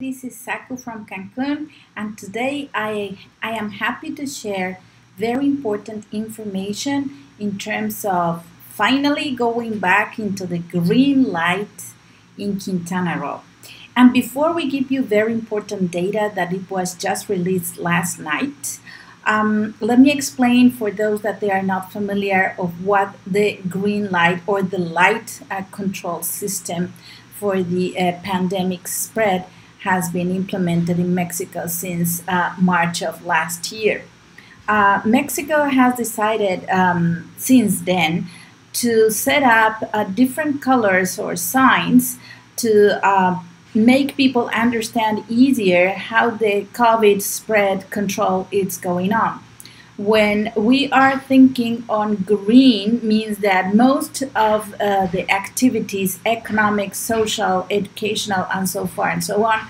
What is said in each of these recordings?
This is Saku from Cancun, and today I, I am happy to share very important information in terms of finally going back into the green light in Quintana Roo. And before we give you very important data that it was just released last night, um, let me explain for those that they are not familiar of what the green light or the light uh, control system for the uh, pandemic spread has been implemented in Mexico since uh, March of last year. Uh, Mexico has decided um, since then to set up uh, different colors or signs to uh, make people understand easier how the COVID spread control is going on when we are thinking on green means that most of uh, the activities economic social educational and so far and so on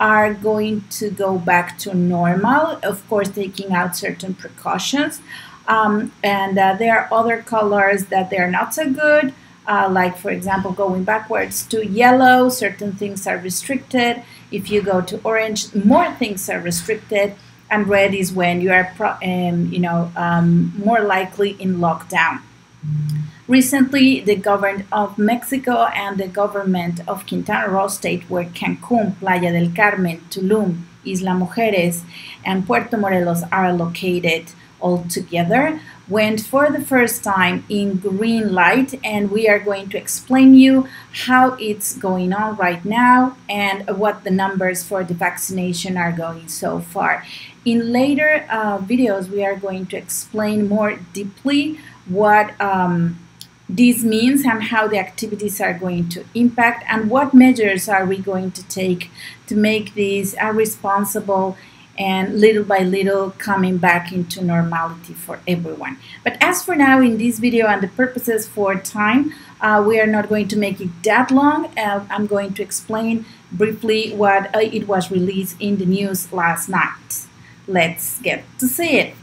are going to go back to normal of course taking out certain precautions. Um, and uh, there are other colors that they're not so good uh, like for example going backwards to yellow certain things are restricted. If you go to orange more things are restricted and red is when you are, um, you know, um, more likely in lockdown. Recently, the government of Mexico and the government of Quintana Roo State, where Cancun, Playa del Carmen, Tulum, Isla Mujeres, and Puerto Morelos are located all together, went for the first time in green light and we are going to explain you how it's going on right now and what the numbers for the vaccination are going so far. In later uh, videos, we are going to explain more deeply what um, this means and how the activities are going to impact and what measures are we going to take to make these a responsible and little by little coming back into normality for everyone. But as for now, in this video and the purposes for time, uh, we are not going to make it that long. Uh, I'm going to explain briefly what uh, it was released in the news last night. Let's get to see it.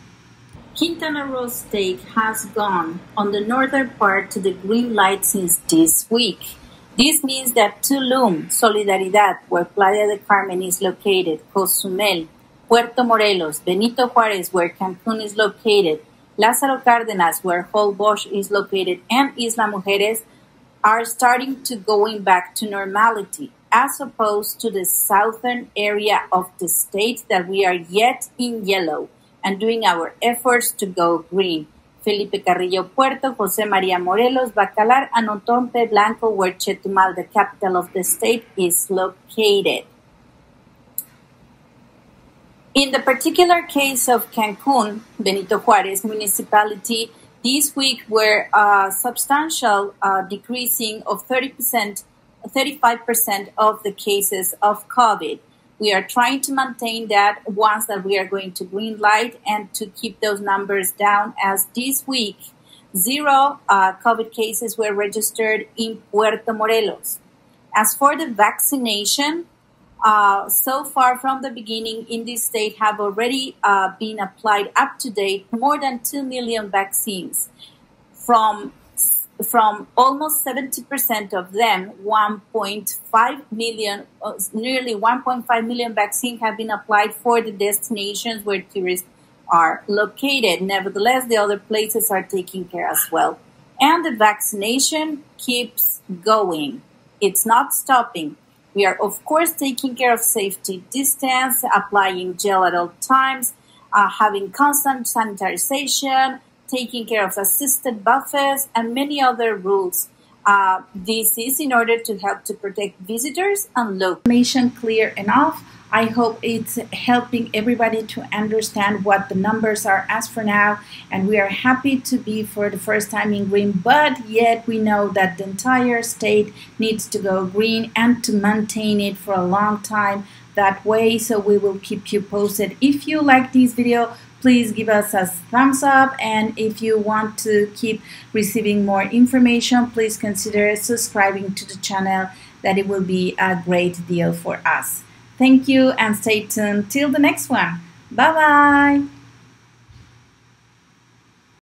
Quintana Roo State has gone on the northern part to the green light since this week. This means that Tulum, Solidaridad, where Playa del Carmen is located, Cozumel, Puerto Morelos, Benito Juarez, where Cancun is located, Lázaro Cárdenas, where Holbox is located, and Isla Mujeres are starting to going back to normality, as opposed to the southern area of the state that we are yet in yellow and doing our efforts to go green. Felipe Carrillo Puerto, José María Morelos, Bacalar, and Othón P. Blanco, where Chetumal, the capital of the state, is located. In the particular case of Cancun, Benito Juarez municipality, this week were a substantial uh, decreasing of 30%, 35% of the cases of COVID. We are trying to maintain that once that we are going to green light and to keep those numbers down as this week, zero uh, COVID cases were registered in Puerto Morelos. As for the vaccination, uh, so far from the beginning in this state have already uh, been applied up to date more than 2 million vaccines. From from almost 70% of them 1.5 million uh, nearly 1.5 million vaccines have been applied for the destinations where tourists are located. Nevertheless the other places are taking care as well. And the vaccination keeps going. It's not stopping we are, of course, taking care of safety distance, applying gel at all times, uh, having constant sanitization, taking care of assisted buffers, and many other rules. Uh, this is in order to help to protect visitors and local. Information clear enough I hope it's helping everybody to understand what the numbers are as for now. And we are happy to be for the first time in green, but yet we know that the entire state needs to go green and to maintain it for a long time that way. So we will keep you posted. If you like this video, please give us a thumbs up. And if you want to keep receiving more information, please consider subscribing to the channel. That it will be a great deal for us. Thank you and stay tuned till the next one. Bye bye.